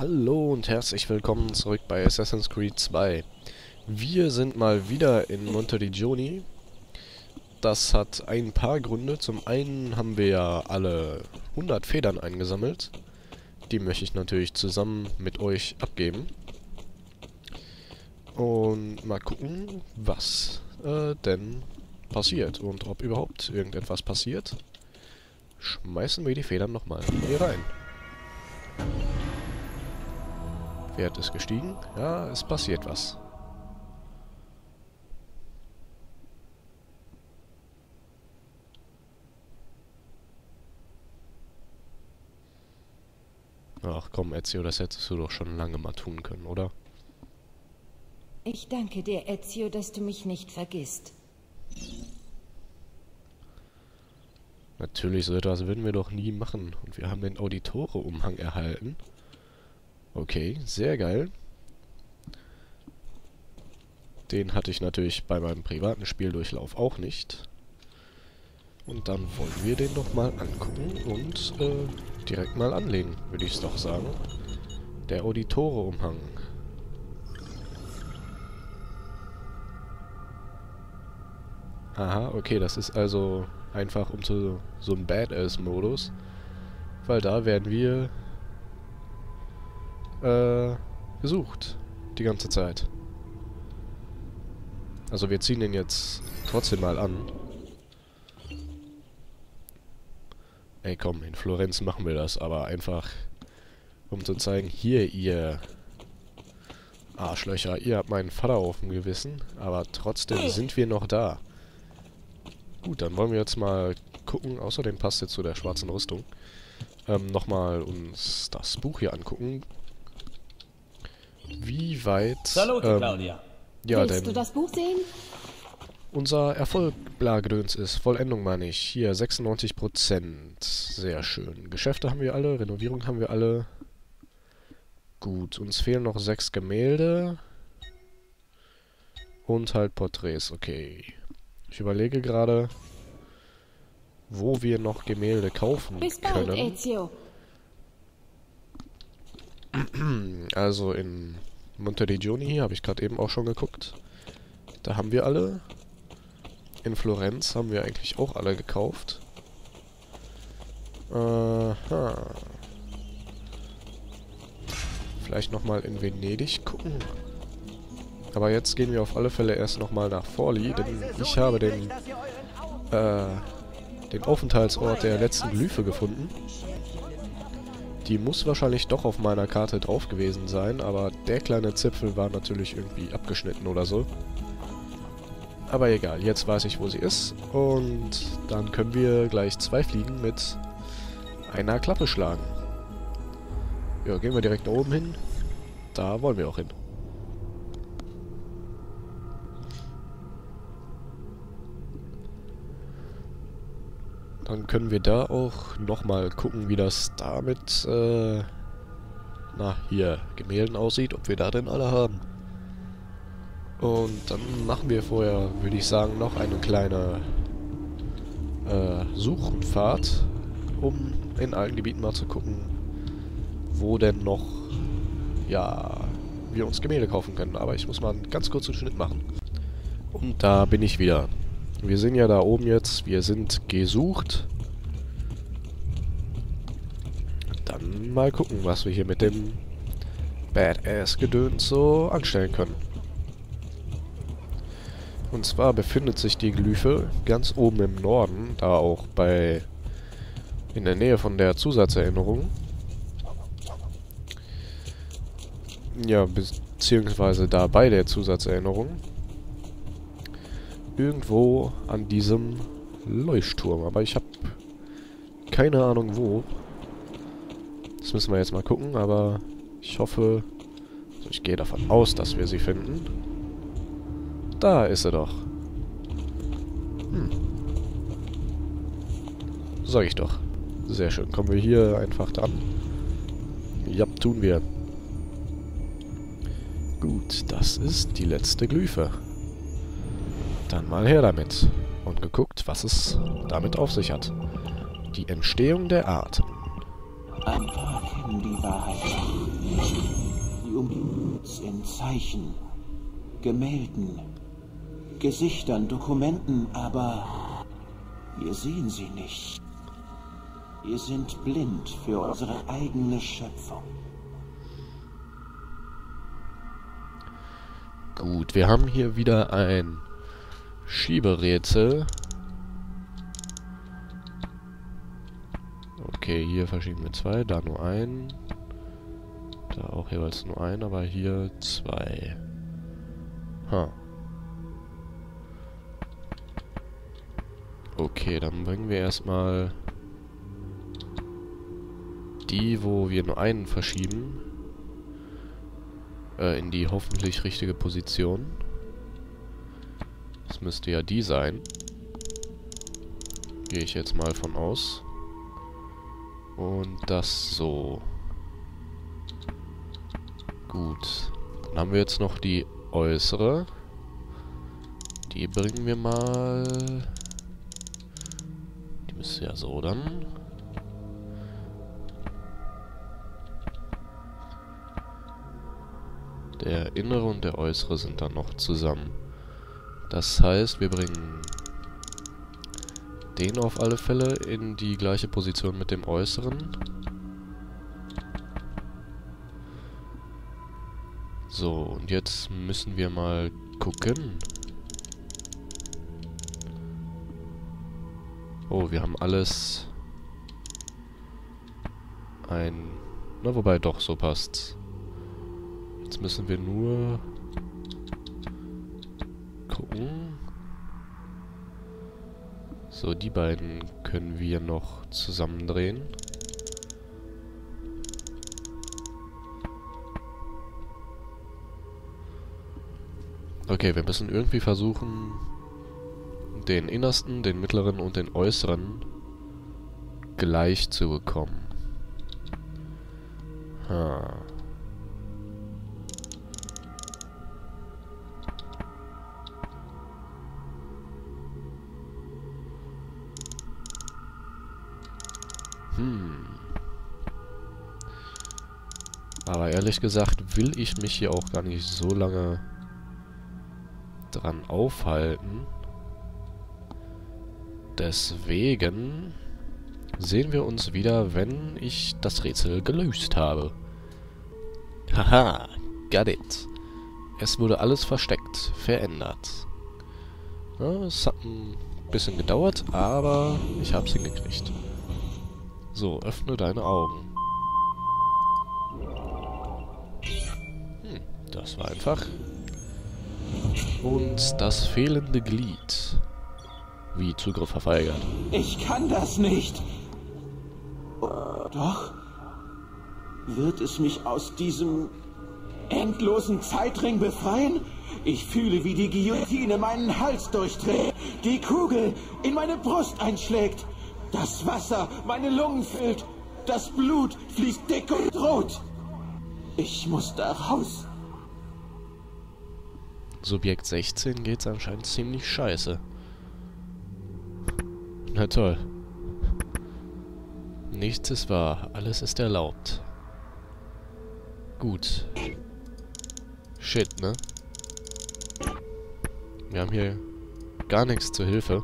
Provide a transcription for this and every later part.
Hallo und herzlich willkommen zurück bei Assassin's Creed 2. Wir sind mal wieder in Monteriggioni. Das hat ein paar Gründe. Zum einen haben wir ja alle 100 Federn eingesammelt. Die möchte ich natürlich zusammen mit euch abgeben. Und mal gucken, was äh, denn passiert und ob überhaupt irgendetwas passiert. Schmeißen wir die Federn nochmal hier rein. Wert ist gestiegen. Ja, es passiert was. Ach komm, Ezio, das hättest du doch schon lange mal tun können, oder? Ich danke dir, Ezio, dass du mich nicht vergisst. Natürlich, so etwas würden wir doch nie machen. Und wir haben den Auditore-Umhang erhalten. Okay, sehr geil. Den hatte ich natürlich bei meinem privaten Spieldurchlauf auch nicht. Und dann wollen wir den doch mal angucken und äh, direkt mal anlegen, würde ich es doch sagen. Der Auditore-Umhang. Aha, okay, das ist also einfach um zu, so ein Badass-Modus. Weil da werden wir äh, gesucht. Die ganze Zeit. Also wir ziehen den jetzt trotzdem mal an. Ey komm, in Florenz machen wir das, aber einfach um zu zeigen, hier ihr Arschlöcher, ihr habt meinen Vater auf dem Gewissen, aber trotzdem sind wir noch da. Gut, dann wollen wir jetzt mal gucken, außerdem passt jetzt zu der schwarzen Rüstung, ähm, nochmal uns das Buch hier angucken. Wie weit... Salute, ähm, Claudia. Ja, Willst du das Buch sehen? Unser Erfolg, Blagedöns ist, Vollendung meine ich. Hier, 96%. Sehr schön. Geschäfte haben wir alle, Renovierung haben wir alle. Gut, uns fehlen noch sechs Gemälde. Und halt Porträts, okay. Ich überlege gerade, wo wir noch Gemälde kaufen Bis bald, können. Ezio. Also in Monteriggioni habe ich gerade eben auch schon geguckt. Da haben wir alle. In Florenz haben wir eigentlich auch alle gekauft. Aha. Vielleicht nochmal in Venedig gucken. Aber jetzt gehen wir auf alle Fälle erst nochmal nach Forli, denn ich habe den, äh, den Aufenthaltsort der letzten Glyphe gefunden. Die muss wahrscheinlich doch auf meiner Karte drauf gewesen sein, aber der kleine Zipfel war natürlich irgendwie abgeschnitten oder so. Aber egal, jetzt weiß ich, wo sie ist. Und dann können wir gleich zwei Fliegen mit einer Klappe schlagen. Ja, gehen wir direkt da oben hin. Da wollen wir auch hin. Dann können wir da auch nochmal gucken, wie das da mit, äh, na, hier, Gemälden aussieht, ob wir da denn alle haben. Und dann machen wir vorher, würde ich sagen, noch eine kleine äh, Suchenfahrt, um in allen Gebieten mal zu gucken, wo denn noch, ja, wir uns Gemälde kaufen können. Aber ich muss mal einen ganz kurzen Schnitt machen. Und da bin ich wieder. Wir sind ja da oben jetzt. Wir sind gesucht. Dann mal gucken, was wir hier mit dem Badass-Gedöns so anstellen können. Und zwar befindet sich die Glyphe ganz oben im Norden, da auch bei in der Nähe von der Zusatzerinnerung. Ja, beziehungsweise da bei der Zusatzerinnerung. Irgendwo an diesem Leuchtturm. Aber ich habe keine Ahnung wo. Das müssen wir jetzt mal gucken, aber ich hoffe... Also ich gehe davon aus, dass wir sie finden. Da ist er doch. Hm. Sag ich doch. Sehr schön. Kommen wir hier einfach dran. Ja, tun wir. Gut, das ist die letzte Glyphe. Dann mal her damit. Und geguckt, was es damit auf sich hat. Die Entstehung der Arten. Einfach in die Wahrheit. um in Zeichen, Gemälden, Gesichtern, Dokumenten, aber wir sehen sie nicht. Wir sind blind für unsere eigene Schöpfung. Gut, wir haben hier wieder ein Schieberätsel. Okay, hier verschieben wir zwei, da nur ein. Da auch jeweils nur ein, aber hier zwei. Ha. Okay, dann bringen wir erstmal die, wo wir nur einen verschieben, äh, in die hoffentlich richtige Position. Müsste ja die sein. Gehe ich jetzt mal von aus. Und das so. Gut. Dann haben wir jetzt noch die äußere. Die bringen wir mal... Die müsste ja so dann... Der innere und der äußere sind dann noch zusammen. Das heißt, wir bringen den auf alle Fälle in die gleiche Position mit dem äußeren. So, und jetzt müssen wir mal gucken. Oh, wir haben alles ein... Na, wobei doch, so passt's. Jetzt müssen wir nur gucken. So, die beiden können wir noch zusammendrehen. Okay, wir müssen irgendwie versuchen, den innersten, den mittleren und den äußeren gleich zu bekommen. Ha. Aber ehrlich gesagt will ich mich hier auch gar nicht so lange dran aufhalten. Deswegen sehen wir uns wieder, wenn ich das Rätsel gelöst habe. Haha, got it. Es wurde alles versteckt, verändert. Ja, es hat ein bisschen gedauert, aber ich habe es hingekriegt. So, öffne deine Augen. Das war einfach. Und das fehlende Glied. Wie Zugriff verweigert. Ich kann das nicht. Doch. Wird es mich aus diesem endlosen Zeitring befreien? Ich fühle, wie die Guillotine meinen Hals durchdreht, die Kugel in meine Brust einschlägt. Das Wasser meine Lungen füllt. Das Blut fließt dick und rot. Ich muss da raus. Subjekt 16 geht's anscheinend ziemlich scheiße. Na toll. Nichts ist wahr, alles ist erlaubt. Gut. Shit, ne? Wir haben hier gar nichts zur Hilfe.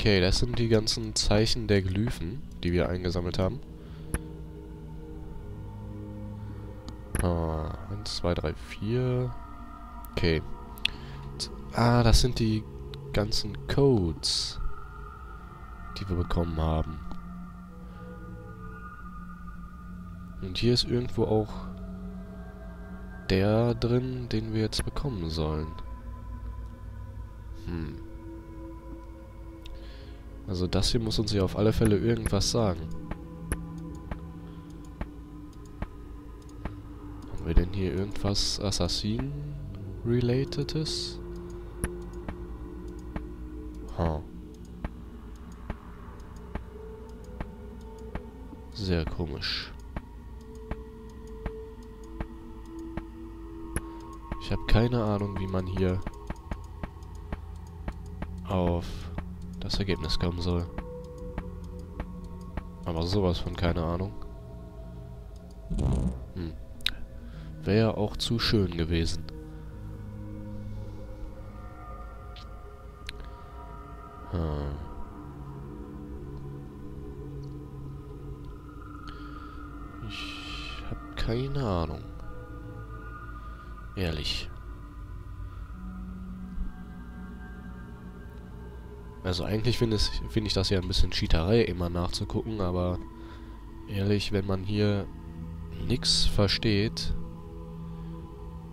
Okay, das sind die ganzen Zeichen der Glyphen, die wir eingesammelt haben. Ah, 1, 2, 3, 4. Okay. Ah, das sind die ganzen Codes, die wir bekommen haben. Und hier ist irgendwo auch der drin, den wir jetzt bekommen sollen. Hm. Also das hier muss uns ja auf alle Fälle irgendwas sagen. Haben wir denn hier irgendwas Assassin-relatedes? Ha. Sehr komisch. Ich habe keine Ahnung, wie man hier auf das Ergebnis kommen soll. Aber sowas von keine Ahnung. Hm. Wäre auch zu schön gewesen. Hm. Ich habe keine Ahnung. Ehrlich. Also eigentlich finde find ich das ja ein bisschen Cheaterei, immer nachzugucken, aber ehrlich, wenn man hier nichts versteht,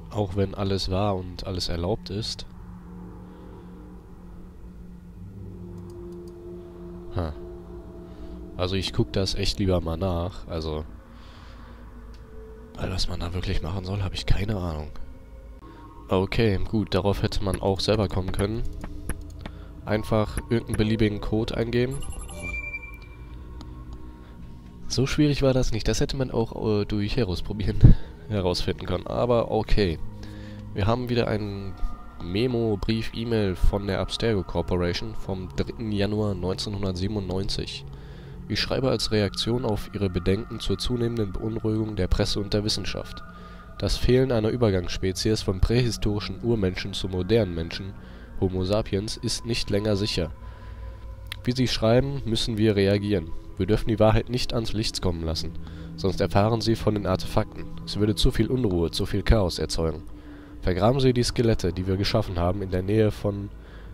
auch wenn alles wahr und alles erlaubt ist. Ha. Also ich gucke das echt lieber mal nach, also... Weil was man da wirklich machen soll, habe ich keine Ahnung. Okay, gut, darauf hätte man auch selber kommen können einfach irgendeinen beliebigen Code eingeben. So schwierig war das nicht. Das hätte man auch äh, durch herausprobieren herausfinden können. Aber okay. Wir haben wieder einen Memo, Brief, E-Mail von der Abstergo Corporation vom 3. Januar 1997. Ich schreibe als Reaktion auf Ihre Bedenken zur zunehmenden Beunruhigung der Presse und der Wissenschaft. Das Fehlen einer Übergangsspezies vom prähistorischen Urmenschen zum modernen Menschen Homo sapiens ist nicht länger sicher. Wie Sie schreiben, müssen wir reagieren. Wir dürfen die Wahrheit nicht ans Licht kommen lassen, sonst erfahren Sie von den Artefakten. Es würde zu viel Unruhe, zu viel Chaos erzeugen. Vergraben Sie die Skelette, die wir geschaffen haben, in der Nähe von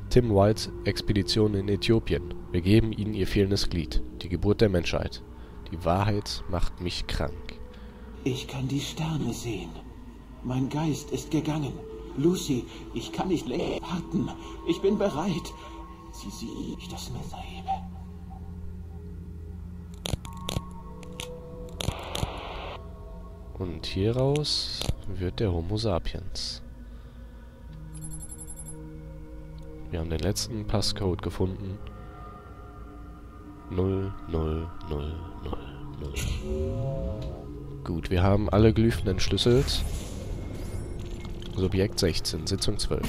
Tim Whites Expedition in Äthiopien. Wir geben ihnen ihr fehlendes Glied, die Geburt der Menschheit. Die Wahrheit macht mich krank. Ich kann die Sterne sehen. Mein Geist ist gegangen. Lucy, ich kann nicht länger warten. Ich bin bereit. Sie sieht, ich das Messer hebe. Und hieraus wird der Homo sapiens. Wir haben den letzten Passcode gefunden. 0, 0, 0, 0, 0. Gut, wir haben alle Glyphen entschlüsselt. Subjekt 16, Sitzung 12.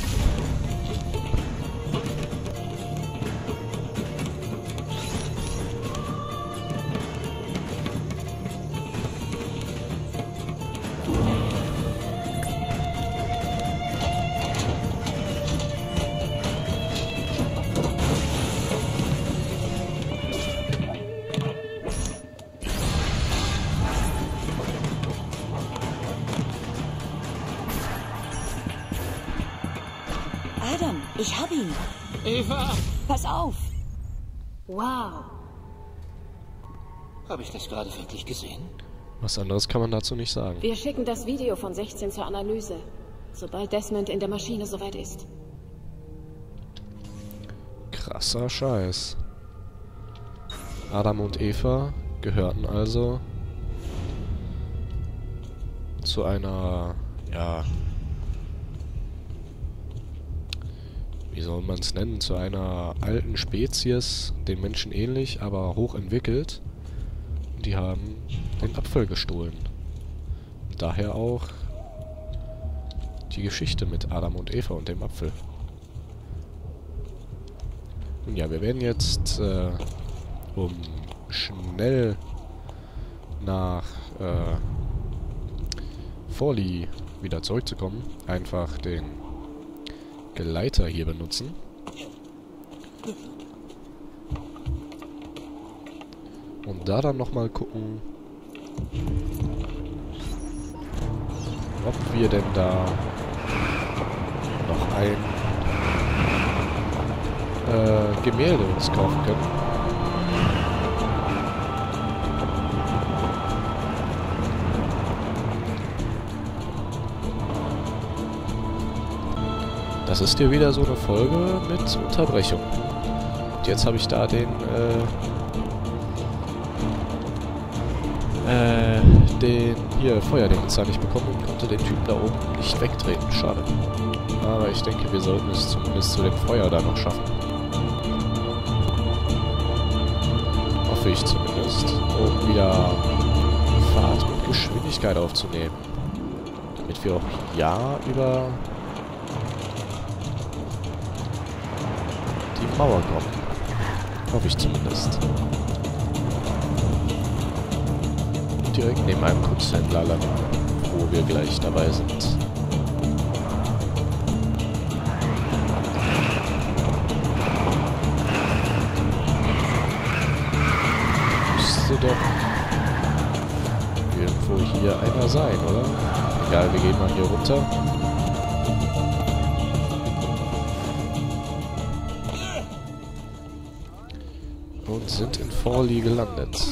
ihn. Eva! Pass auf. Wow. Habe ich das gerade wirklich gesehen? Was anderes kann man dazu nicht sagen. Wir schicken das Video von 16 zur Analyse, sobald Desmond in der Maschine soweit ist. Krasser Scheiß. Adam und Eva gehörten also zu einer, ja, wie soll man es nennen, zu einer alten Spezies, den Menschen ähnlich, aber hochentwickelt. Die haben den Apfel gestohlen. Daher auch die Geschichte mit Adam und Eva und dem Apfel. Nun ja, wir werden jetzt, äh, um schnell nach äh, Forli wieder zurückzukommen, einfach den Geleiter hier benutzen. Und da dann nochmal gucken, ob wir denn da noch ein äh, Gemälde uns kaufen können. Das ist hier wieder so eine Folge mit Unterbrechung. Und jetzt habe ich da den, äh, äh, den, hier, Feuerdingenszer nicht bekommen und konnte den Typen da oben nicht wegtreten. Schade. Aber ich denke, wir sollten es zumindest zu dem Feuer da noch schaffen. Hoffe ich zumindest. Um wieder Fahrt und Geschwindigkeit aufzunehmen. Damit wir auch ja über die Mauer kommen. Hoffe ich zumindest. Direkt neben einem Kunsthändler landen, wo wir gleich dabei sind. Müsste doch irgendwo hier einer sein, oder? Egal, wir gehen mal hier runter. Forley gelandet.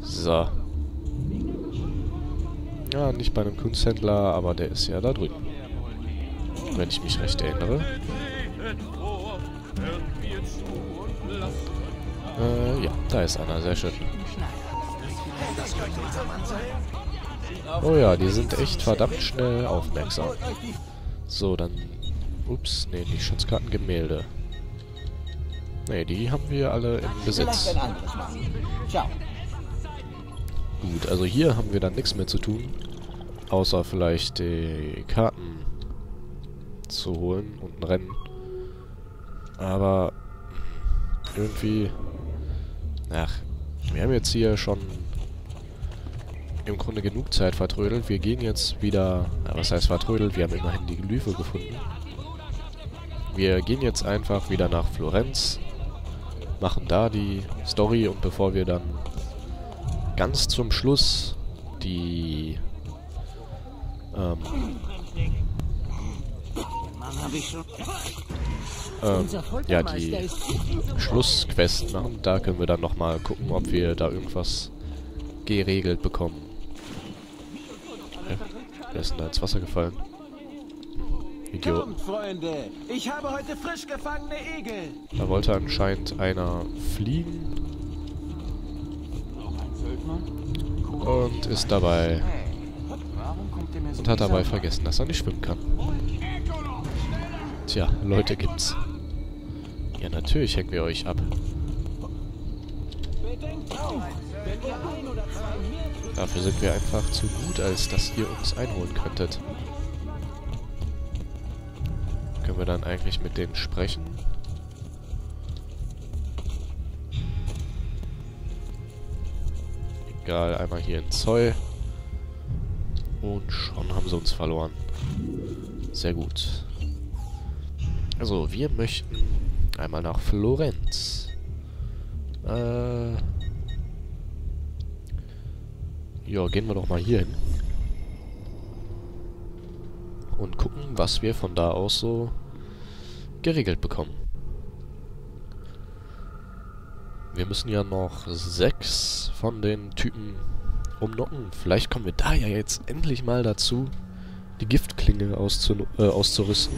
So. Ja, nicht bei einem Kunsthändler, aber der ist ja da drüben. Wenn ich mich recht erinnere. Äh, ja, da ist einer, sehr schön. Oh ja, die sind echt verdammt schnell aufmerksam. So, dann... Ups, nee, die Schutzkartengemälde. Nee, die haben wir alle im Besitz. Gut, also hier haben wir dann nichts mehr zu tun. Außer vielleicht die Karten zu holen und ein Rennen. Aber irgendwie... Ach, wir haben jetzt hier schon im Grunde genug Zeit vertrödelt. Wir gehen jetzt wieder... Ja, was heißt vertrödelt? Wir haben immerhin die Glyphe gefunden. Wir gehen jetzt einfach wieder nach Florenz, machen da die Story und bevor wir dann ganz zum Schluss die ähm, ähm, ja, die Schlussquest machen. Da können wir dann nochmal gucken, ob wir da irgendwas geregelt bekommen. Hä? Wer ist denn da ins Wasser gefallen? Idiot. Kommt, Freunde, ich habe heute frisch gefangene Egel. Da wollte anscheinend einer fliegen. Und ist dabei... Und hat dabei vergessen, dass er nicht schwimmen kann. Tja, Leute gibt's. Ja, natürlich hängen wir euch ab. Dafür sind wir einfach zu gut, als dass ihr uns einholen könntet. Können wir dann eigentlich mit denen sprechen? Egal, einmal hier in Zoll. Und schon haben sie uns verloren. Sehr gut. Also, wir möchten einmal nach Florenz. Äh... Ja, gehen wir doch mal hier hin. Und gucken, was wir von da aus so geregelt bekommen. Wir müssen ja noch sechs von den Typen umnocken. Vielleicht kommen wir da ja jetzt endlich mal dazu, die Giftklinge auszu äh, auszurüsten.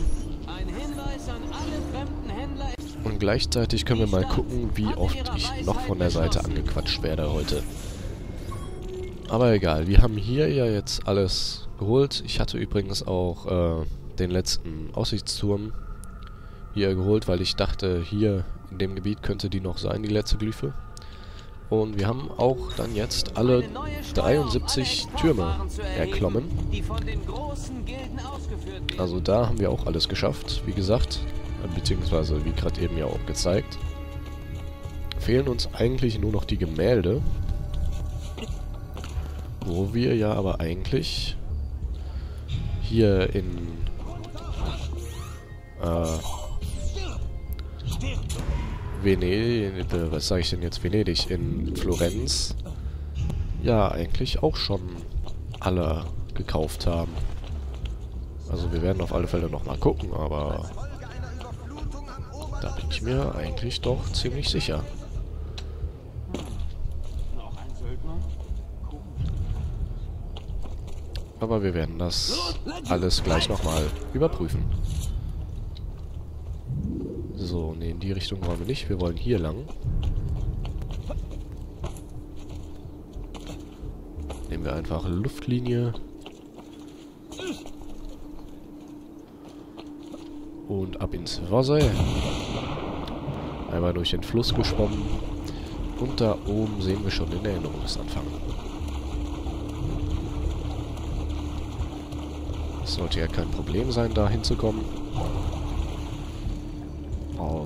Und gleichzeitig können wir mal gucken, wie oft ich noch von der Seite angequatscht werde heute. Aber egal, wir haben hier ja jetzt alles geholt. Ich hatte übrigens auch äh, den letzten Aussichtsturm hier geholt, weil ich dachte, hier in dem Gebiet könnte die noch sein, die letzte Glyphe. Und wir haben auch dann jetzt alle 73 Türme erklommen. Also da haben wir auch alles geschafft, wie gesagt. Beziehungsweise, wie gerade eben ja auch gezeigt. Fehlen uns eigentlich nur noch die Gemälde. Wo wir ja aber eigentlich hier in äh, Venedig, äh, was sage ich denn jetzt, Venedig, in Florenz ja eigentlich auch schon alle gekauft haben. Also wir werden auf alle Fälle nochmal gucken, aber da bin ich mir eigentlich doch ziemlich sicher. Aber wir werden das alles gleich nochmal überprüfen. So, ne, in die Richtung wollen wir nicht. Wir wollen hier lang. Nehmen wir einfach Luftlinie. Und ab ins Wasser. Einmal durch den Fluss geschwommen. Und da oben sehen wir schon den Erinnerungsanfang. sollte ja kein Problem sein, da hinzukommen.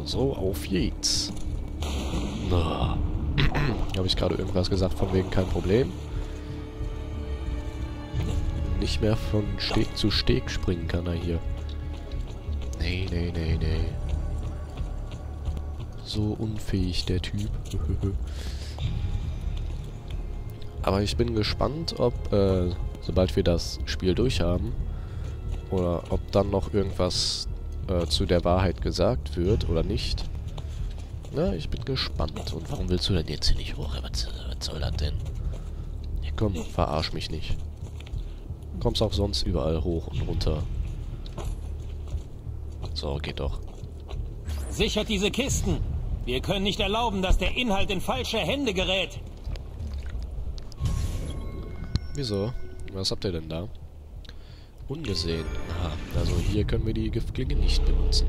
Also, auf geht's. Habe ich gerade irgendwas gesagt von wegen kein Problem? Nicht mehr von Steg zu Steg springen kann er hier. Nee, nee, nee, nee. So unfähig, der Typ. Aber ich bin gespannt, ob, äh, sobald wir das Spiel durchhaben, oder ob dann noch irgendwas äh, zu der Wahrheit gesagt wird oder nicht. Na, ich bin gespannt. Und warum willst du denn jetzt hier nicht hoch? Was, was soll das denn? Ja, komm, verarsch mich nicht. Kommst auch sonst überall hoch und runter. So, geht doch. Sichert diese Kisten! Wir können nicht erlauben, dass der Inhalt in falsche Hände gerät. Wieso? Was habt ihr denn da? Ungesehen. Aha, also hier können wir die Giftklinge nicht benutzen.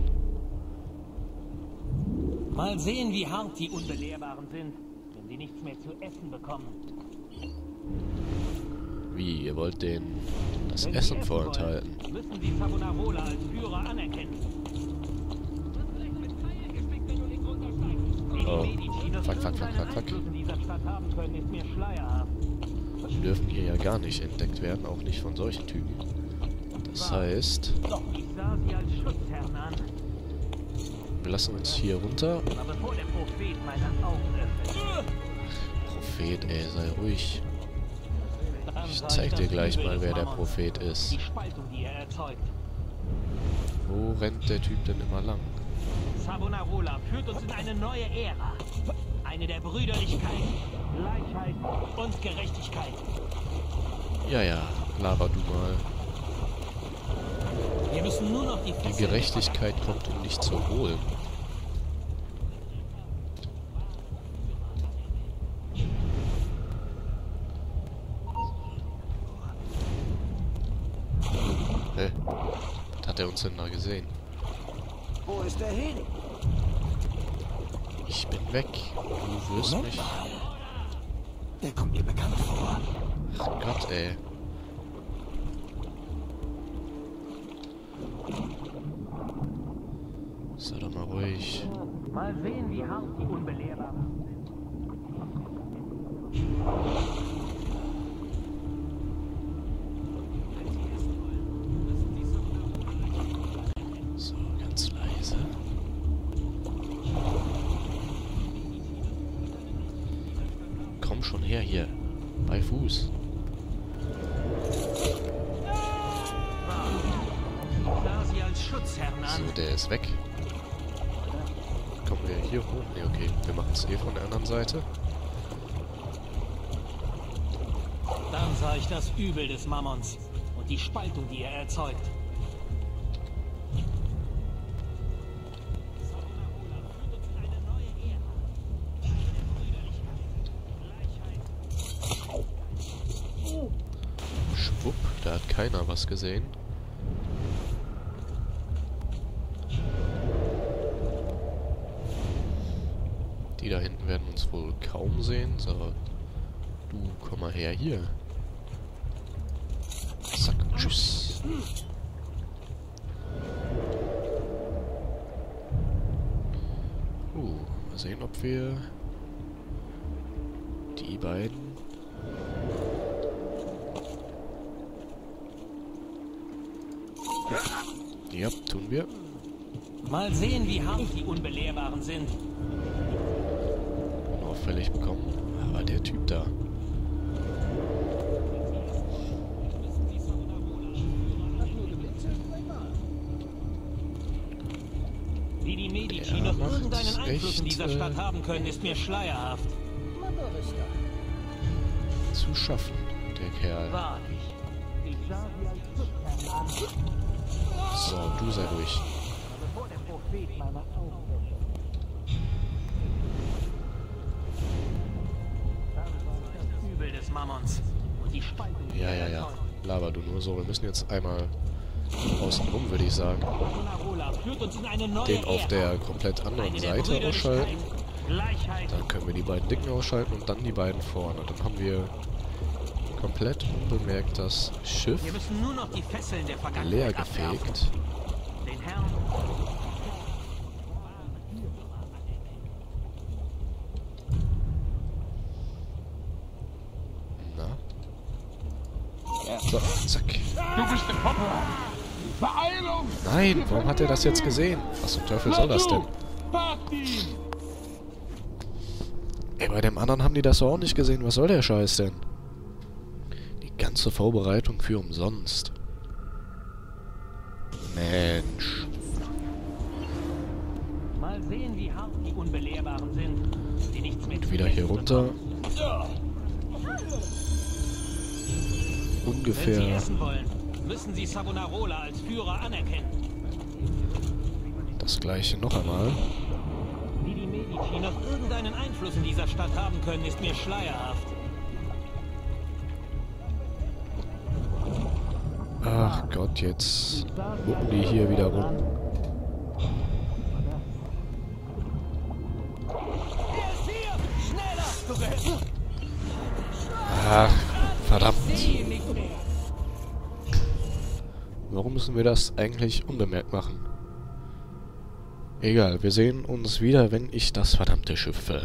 Mal sehen, wie hart die Unbelehrbaren sind, wenn sie nichts mehr zu essen bekommen. Wie, ihr wollt den das Wenn Essen essen vorenthalten? wollen, Müssen sie Savonarola als Führer anerkennen. Oh. Fuck, fuck, fuck, fuck, fuck. Die dürfen hier ja gar nicht entdeckt werden, auch nicht von solchen Typen. Das heißt, Doch ich sah sie als Schutzherrn an. wir lassen uns hier runter. Prophet ey, sei ruhig. Ich zeig dir gleich mal, wer der. Prophet ist. Wo rennt der Typ denn immer lang? Savonarola führt uns in eine neue Ära. Eine der Brüderlichkeit, Gleichheit und Gerechtigkeit. Ja, ja, laber du mal. Wir müssen nur noch die Die der Gerechtigkeit kommt, um dich zu holen. Hä? Was hat er uns denn da gesehen? Wo ist er hin? Ich bin weg. Du wirst mich... Der kommt mir bekannt vor. Ach Gott, ey. Doch mal sehen, wie hart die Unbelehrbaren sind. So, ganz leise. Komm schon her hier. Bei Fuß. So, der ist weg. Kommen wir hier hoch? Ne, okay. Wir machen es eh von der anderen Seite. Dann sah ich das Übel des Mammons und die Spaltung, die er erzeugt. Schwupp, da hat keiner was gesehen. Die da hinten werden uns wohl kaum sehen. So, du komm mal her hier. Zack, tschüss. Uh, mal sehen, ob wir die beiden Ja, tun wir. Mal sehen, wie hart die Unbelehrbaren sind. Unauffällig bekommen. Aber der Typ da. Wie die Medici Der noch irgendeinen Einfluss in dieser äh, Stadt haben können, ist mir schleierhaft. Zu schaffen, der Kerl. Wahrlich. So, du sei ruhig. Ja, ja, ja. Laber du nur so. Wir müssen jetzt einmal außen rum, würde ich sagen. Den auf der komplett anderen Seite ausschalten. Dann können wir die beiden Dicken ausschalten und dann die beiden vorne. Dann haben wir komplett unbemerkt das Schiff Wir müssen nur noch die Fesseln der Vergangenheit leer abwerfen. gefegt. Den Herrn So, zack. Du bist der Papa. Beeilung! Nein, warum hat er das jetzt gesehen? Was zum Teufel soll das denn? Ey, bei dem anderen haben die das doch auch nicht gesehen. Was soll der Scheiß denn? Die ganze Vorbereitung für umsonst. Mensch. Mal sehen, wie hart die Unbelehrbaren sind. Die nichts mehr Wieder hier runter. Wenn sie Ungefähr essen wollen, müssen sie Savonarola als Führer anerkennen. das gleiche noch einmal. Wie die Medici noch irgendeinen Einfluss in dieser Stadt haben können, ist mir schleierhaft. Ach Gott, jetzt gucken die hier wieder rum. Müssen wir das eigentlich unbemerkt machen? Egal, wir sehen uns wieder, wenn ich das verdammte Schiff äh,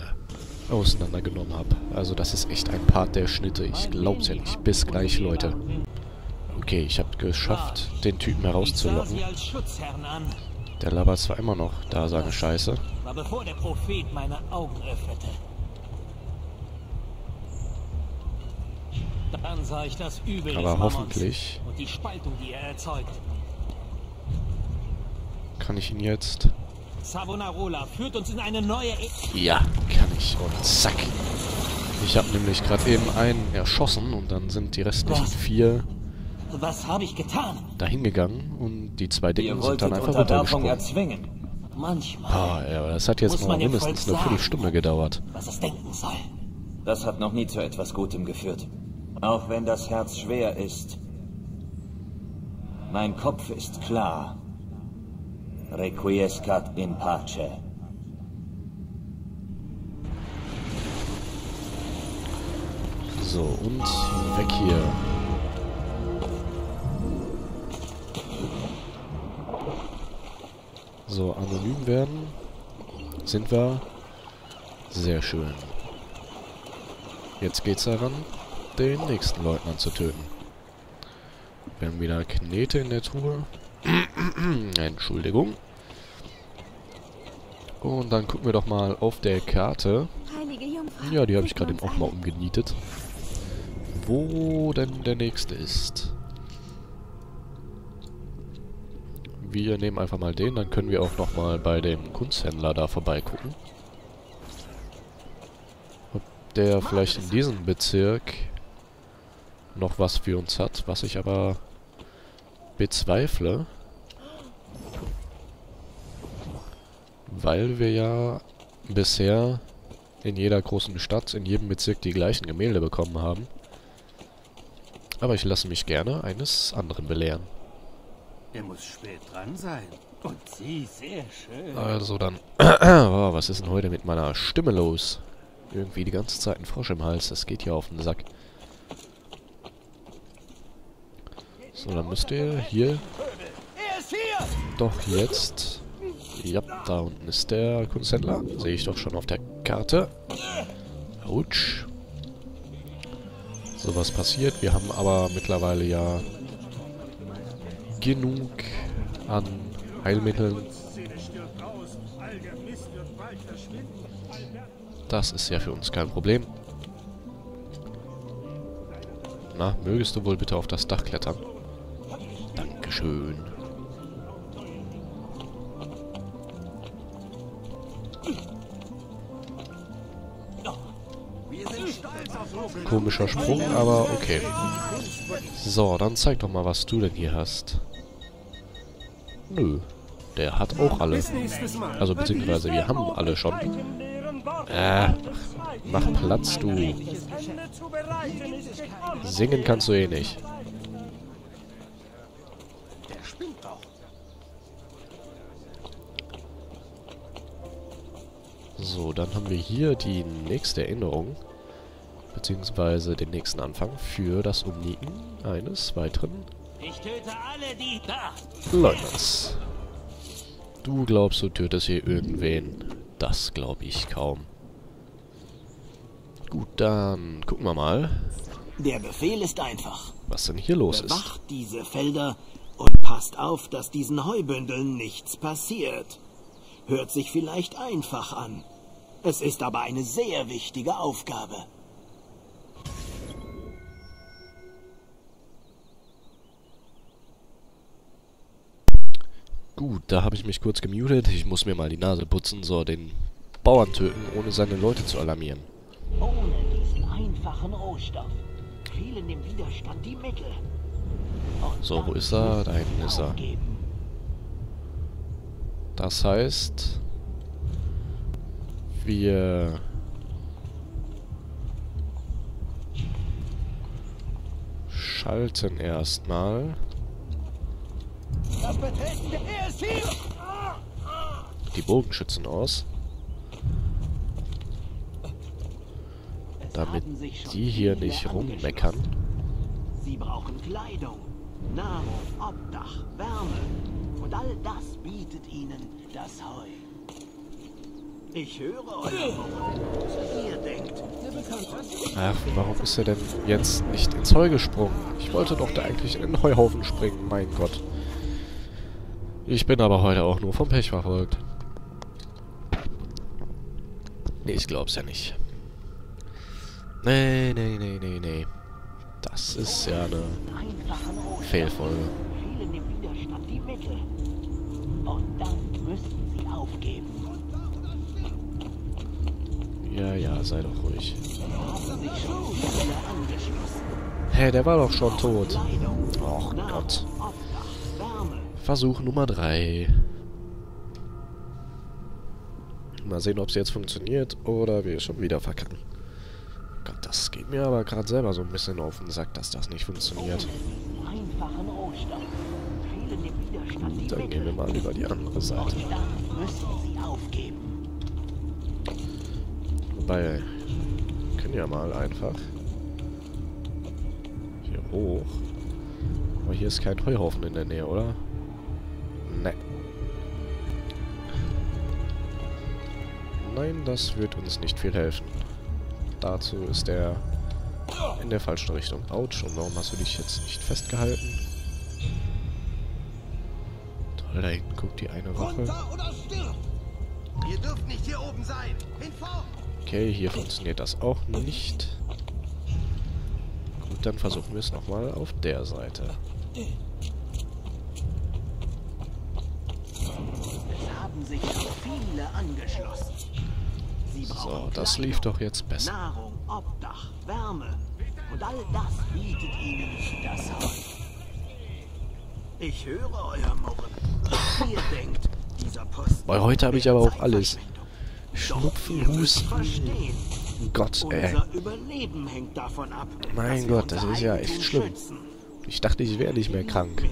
auseinandergenommen habe. Also das ist echt ein Part der Schnitte. Ich glaub's ja nicht. Bis gleich, Leute. Okay, ich habe geschafft, den Typen herauszulocken. Der labert zwar immer noch da seine Scheiße. War bevor der Prophet meine Augen öffnete. Dann sah ich das Übel Aber hoffentlich und die Spaltung, die er erzeugt. kann ich ihn jetzt... Savonarola führt uns in eine neue e Ja, kann ich. Und zack. Ich habe nämlich gerade eben einen erschossen und dann sind die restlichen Was? vier Was habe ich getan? dahin gegangen und die zwei Dicken sind dann einfach runtergesprungen. erzwingen. Manchmal, Ah, ja, aber das hat jetzt mal mindestens eine. Viertelstunde gedauert. was es denken soll. Das hat noch nie zu etwas Gutem geführt. Auch wenn das Herz schwer ist. Mein Kopf ist klar. Requiescat in pace. So, und weg hier. So, anonym werden. Sind wir. Sehr schön. Jetzt geht's daran, den nächsten Leutnant zu töten. Wir haben wieder Knete in der Truhe. Entschuldigung. Und dann gucken wir doch mal auf der Karte. Ja, die habe ich gerade eben auch mal umgenietet. Wo denn der nächste ist. Wir nehmen einfach mal den, dann können wir auch noch mal bei dem Kunsthändler da vorbeigucken. Ob der vielleicht in diesem Bezirk noch was für uns hat, was ich aber bezweifle. Weil wir ja bisher in jeder großen Stadt, in jedem Bezirk die gleichen Gemälde bekommen haben. Aber ich lasse mich gerne eines anderen belehren. Er muss spät dran sein. Und sie sehr schön. Also dann... oh, was ist denn heute mit meiner Stimme los? Irgendwie die ganze Zeit ein Frosch im Hals. Das geht hier auf den Sack. So, dann müsst ihr hier... Er! Doch jetzt... Ja, da unten ist der Kunsthändler. Sehe ich doch schon auf der Karte. Autsch. So was passiert. Wir haben aber mittlerweile ja genug an Heilmitteln. Das ist ja für uns kein Problem. Na, mögest du wohl bitte auf das Dach klettern? Dankeschön. Komischer Sprung, aber okay. So, dann zeig doch mal, was du denn hier hast. Nö. Der hat auch alle. Also beziehungsweise wir haben alle schon. Äh, mach Platz, du. Singen kannst du eh nicht. So, dann haben wir hier die nächste Erinnerung. Beziehungsweise den nächsten Anfang für das Umnieten eines weiteren Ich töte alle, die da! Leutnants. Du glaubst, du tötest hier irgendwen. Das glaube ich kaum. Gut, dann gucken wir mal. Der Befehl ist einfach. Was denn hier los ist? Bewacht diese Felder und passt auf, dass diesen Heubündeln nichts passiert. Hört sich vielleicht einfach an. Es ist aber eine sehr wichtige Aufgabe. Gut, da habe ich mich kurz gemutet. Ich muss mir mal die Nase putzen. So, den Bauern töten, ohne seine Leute zu alarmieren. Ohne diesen einfachen Rohstoff fehlen dem Widerstand die Mittel. So, wo ist er? Da hinten ist er. Das heißt, wir schalten erstmal. Er die Bogenschützen aus, damit die hier nicht rummeckern. Sie brauchen Kleidung, Nahrung, Obdach, Wärme. Und all das bietet ihnen das Heu. Ich höre euer. Ihr denkt, Ach, warum ist er denn jetzt nicht ins Heu gesprungen? Ich wollte doch da eigentlich in den Heuhaufen springen, mein Gott. Ich bin aber heute auch nur vom Pech verfolgt. Nee, ich glaub's ja nicht. Nee, nee, nee, nee, nee. Das ist ja eine Fehlfolge. Ja, ja, sei doch ruhig. Hä, der war doch schon tot. Och Gott. Versuch Nummer 3. Mal sehen, ob es jetzt funktioniert oder wir schon wieder verkacken. Gott, das geht mir aber gerade selber so ein bisschen auf den Sack, dass das nicht funktioniert. Dann gehen wir mal über die andere Seite. Wobei, wir können ja mal einfach hier hoch. Aber hier ist kein Heuhaufen in der Nähe, oder? Ne. Nein, das wird uns nicht viel helfen. Dazu ist er in der falschen Richtung. Autsch, und warum hast du dich jetzt nicht festgehalten? Toll, da hinten guckt die eine Wache. Hinfort! Okay, hier funktioniert das auch nicht. Gut, dann versuchen wir es nochmal auf der Seite. Es haben sich viele angeschlossen. So, das lief doch jetzt besser. Nahrung, Obdach, Wärme. Und all das bietet ihnen das Heu. ich höre euer Murren. Ihr denkt, dieser Posten... Weil heute habe ich aber auch alles. Schnupfen, Husten. Gott, ey. ab. Mein Gott, das ist ja echt schlimm. Ich dachte, ich wäre nicht mehr krank.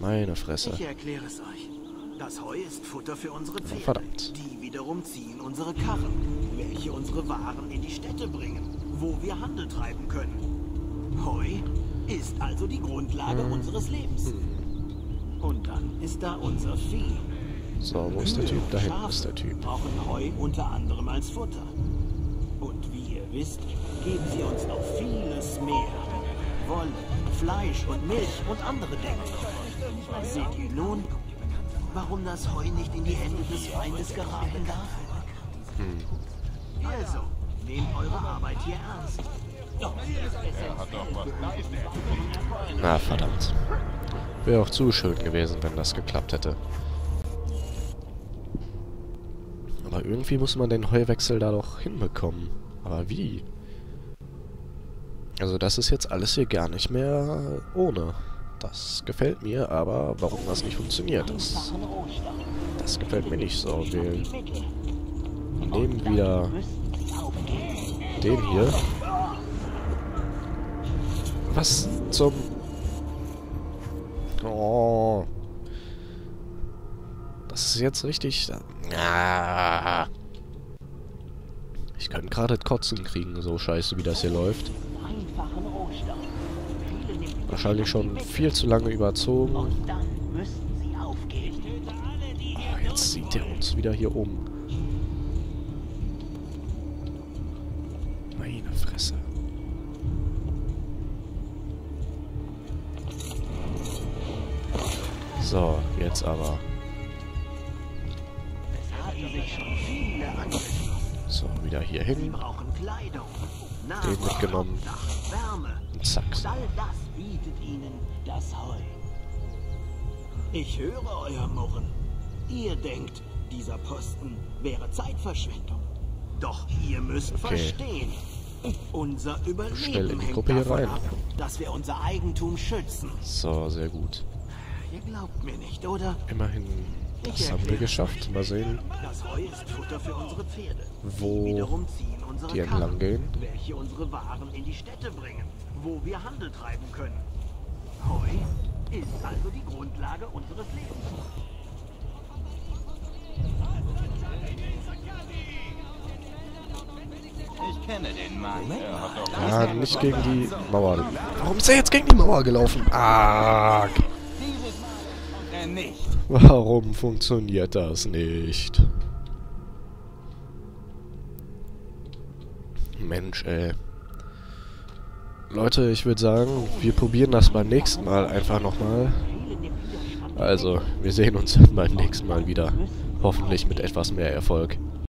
Meine Fresse. Ich erkläre es euch. Das Heu ist Futter für unsere Pferde. Verdammt. Die wiederum ziehen unsere Karren, welche unsere Waren in die Städte bringen, wo wir Handel treiben können. Heu ist also die Grundlage Hm. unseres Lebens. Und dann ist da unser Vieh. So, wo ist der Typ? Da hinten ist der Typ. brauchen Heu unter anderem als Futter. Und wie ihr wisst, geben sie uns noch vieles mehr. Wolle, Fleisch und Milch und andere Dinge. Seht ihr nun, warum das Heu nicht in die Hände des Feindes geraten darf? Also, nehmt eure Arbeit hier ernst. Na, verdammt. Wäre auch zu schön gewesen, wenn das geklappt hätte. Aber irgendwie muss man den Heuwechsel da doch hinbekommen. Aber wie? Also das ist jetzt alles hier gar nicht mehr ohne. Das gefällt mir, aber warum das nicht funktioniert, das, das gefällt mir nicht so. Wir nehmen wieder den hier. Was zum... Oh. Das ist jetzt richtig... Ah. Ich könnte gerade Kotzen kriegen, so scheiße wie das hier läuft. Wahrscheinlich schon viel zu lange überzogen. Oh, jetzt sieht er uns wieder hier um. Meine Fresse. So, jetzt aber. So, wieder hier hin. Den mitgenommen. Und zack. Bietet ihnen das Heu. Ich höre euer Murren. Ihr denkt, dieser Posten wäre Zeitverschwendung. Doch ihr müsst Okay. verstehen, unser Überleben hängt Gruppe davon rein. ab, dass wir unser Eigentum schützen. So, sehr gut. Ihr glaubt mir nicht, oder? Immerhin, das haben wir geschafft. Mal sehen, Das Heu ist Futter für unsere Pferde. Wo die wiederum ziehen unsere die entlang gehen. welche unsere Waren in die Städte bringen, wo wir Handel treiben können. Heu ist also die Grundlage unseres Lebens. Ich kenne den Mann. Ja, nicht gegen die Mauer. Warum ist er jetzt gegen die Mauer gelaufen? Ah, warum funktioniert das nicht? Mensch, ey. Leute, ich würde sagen, wir probieren das beim nächsten Mal einfach nochmal. Also, wir sehen uns beim nächsten Mal wieder. Hoffentlich mit etwas mehr Erfolg.